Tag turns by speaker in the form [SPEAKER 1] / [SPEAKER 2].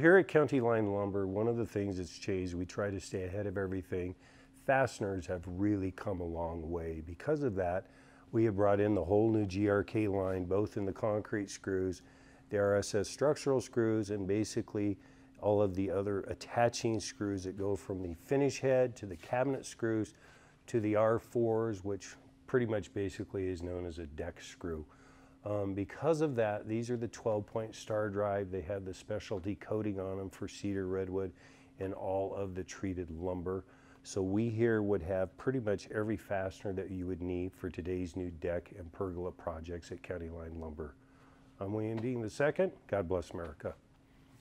[SPEAKER 1] Here at County Line Lumber, one of the things that's changed, we try to stay ahead of everything. Fasteners have really come a long way. Because of that, we have brought in the whole new GRK line, both in the concrete screws, the RSS structural screws, and basically all of the other attaching screws that go from the finish head to the cabinet screws to the R4s, which pretty much basically is known as a deck screw. Um, because of that, these are the 12 point star drive. They have the specialty coating on them for cedar, redwood, and all of the treated lumber. So we here would have pretty much every fastener that you would need for today's new deck and pergola projects at County Line Lumber. I'm William Dean II. God bless America.